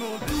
の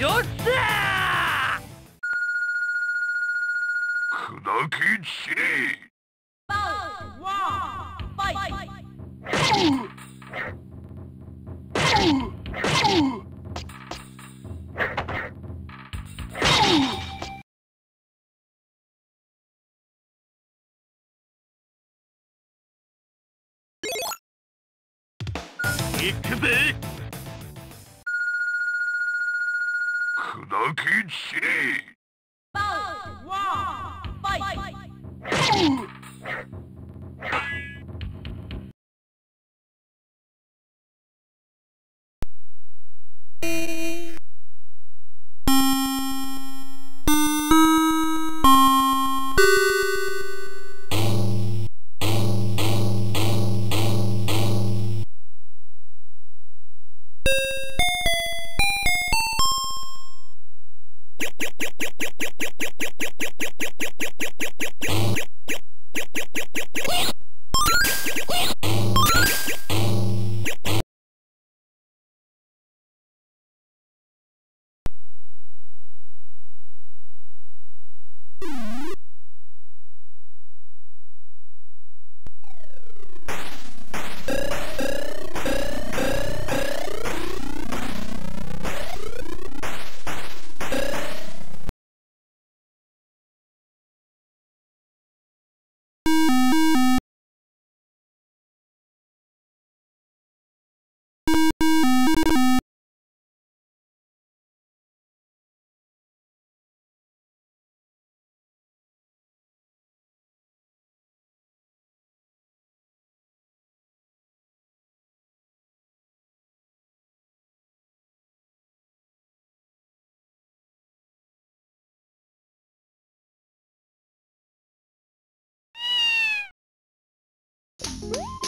よっしゃ砕き散り行くぜ。砕き散り Yeah.